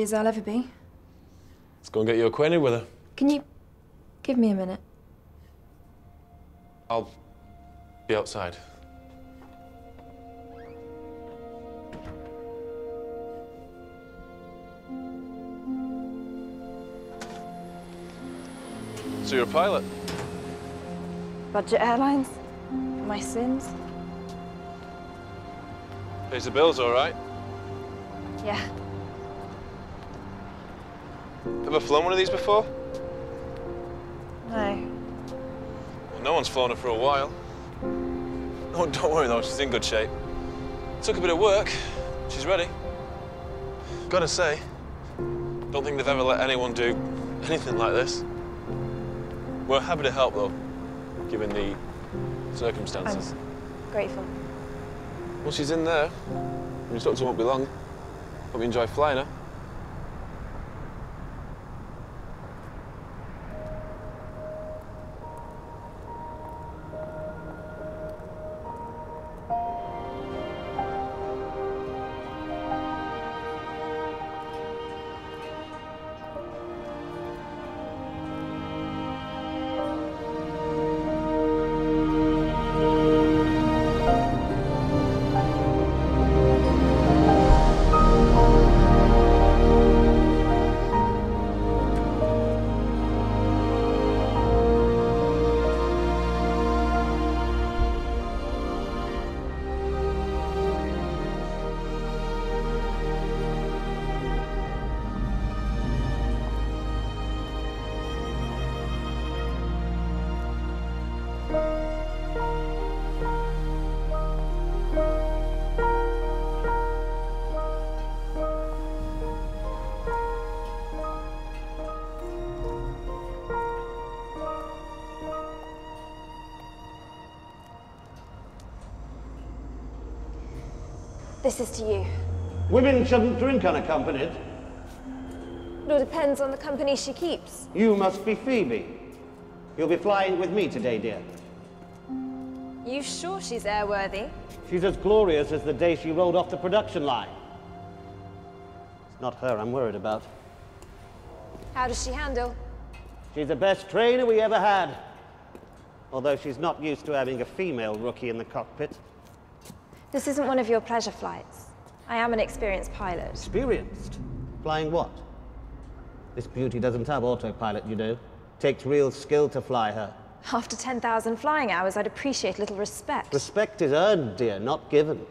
As I'll ever be. Let's go and get you acquainted with her. Can you give me a minute? I'll be outside. So you're a pilot? Budget Airlines? My sins? Pays the bills, all right? Yeah. Ever flown one of these before? No. Well, no one's flown her for a while. Oh, don't worry though, she's in good shape. Took a bit of work. She's ready. Gotta say, don't think they've ever let anyone do anything like this. We're happy to help though, given the circumstances. I'm grateful. Well, she's in there. Your instructor won't be long. Hope you enjoy flying her. This is to you. Women shouldn't drink unaccompanied. It all depends on the company she keeps. You must be Phoebe. You'll be flying with me today, dear. You sure she's airworthy? She's as glorious as the day she rolled off the production line. It's not her I'm worried about. How does she handle? She's the best trainer we ever had. Although she's not used to having a female rookie in the cockpit. This isn't one of your pleasure flights. I am an experienced pilot. Experienced? Flying what? This beauty doesn't have autopilot, you know. Takes real skill to fly her. After 10,000 flying hours, I'd appreciate a little respect. Respect is earned, dear, not given.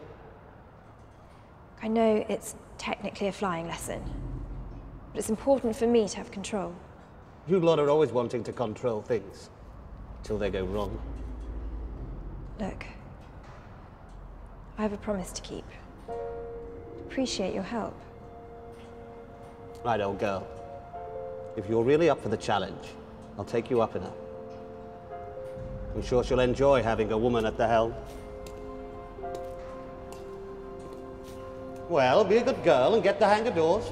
I know it's technically a flying lesson, but it's important for me to have control. You lot are always wanting to control things. Till they go wrong. Look, I have a promise to keep. Appreciate your help. Right, old girl. If you're really up for the challenge, I'll take you up in her. I'm sure she'll enjoy having a woman at the helm. Well, be a good girl and get the hang of doors.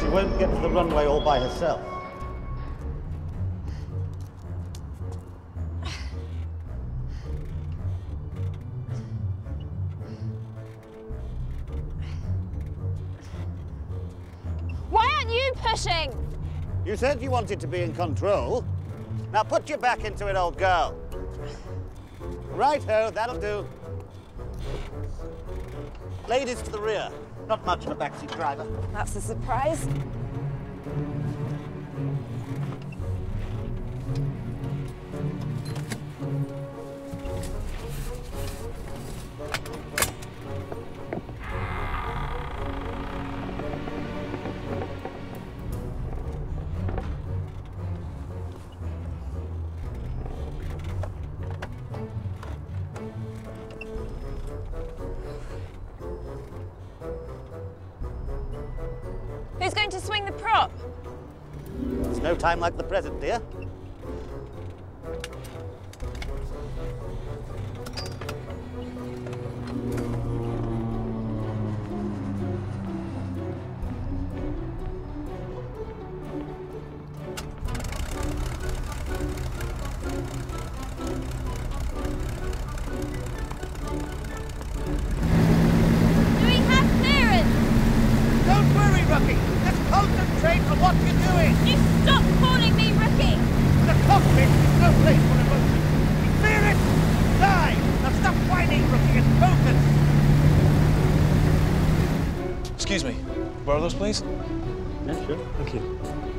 She won't get to the runway all by herself. Why aren't you pushing? You said you wanted to be in control. Now put your back into it, old girl. Right-ho, that'll do. Ladies to the rear. Not much of a backseat driver. That's a surprise. No time like the present, dear. No place for emotion. You clear it? Die! Now stop whining, rookie, and focus. Excuse me. Borrow those, please? Yeah, sure. Thank you.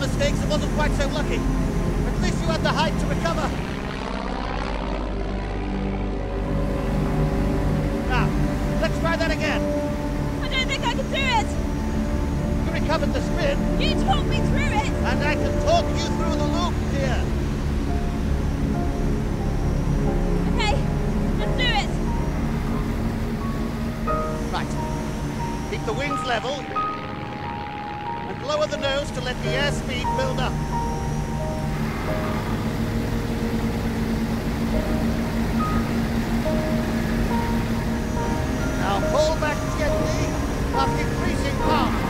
Mistakes, it wasn't quite so lucky. At least you had the height to recover. Now, let's try that again. I don't think I can do it. You recovered the spin, You talk me through it. and I can talk you through the loop here. Okay, let's do it. Right. Keep the wings level. Lower the nose to let the airspeed build up. Now pull back gently, but increasing power.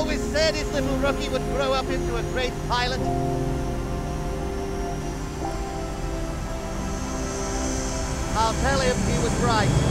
Always said his little rookie would grow up into a great pilot. I'll tell him he was right.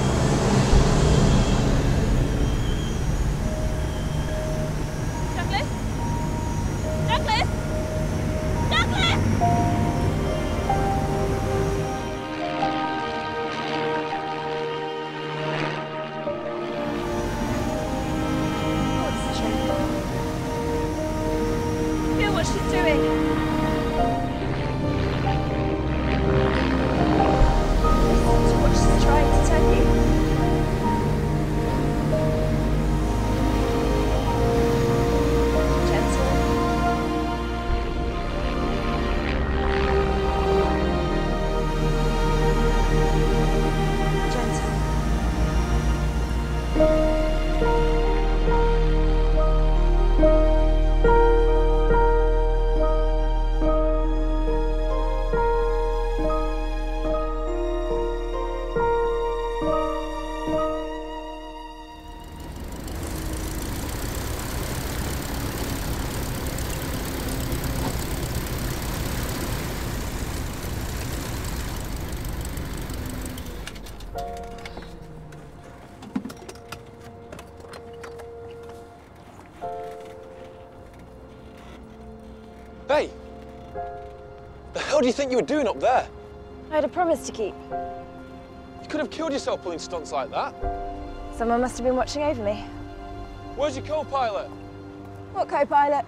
Hey! The hell do you think you were doing up there? I had a promise to keep. You could have killed yourself pulling stunts like that. Someone must have been watching over me. Where's your co-pilot? What co-pilot?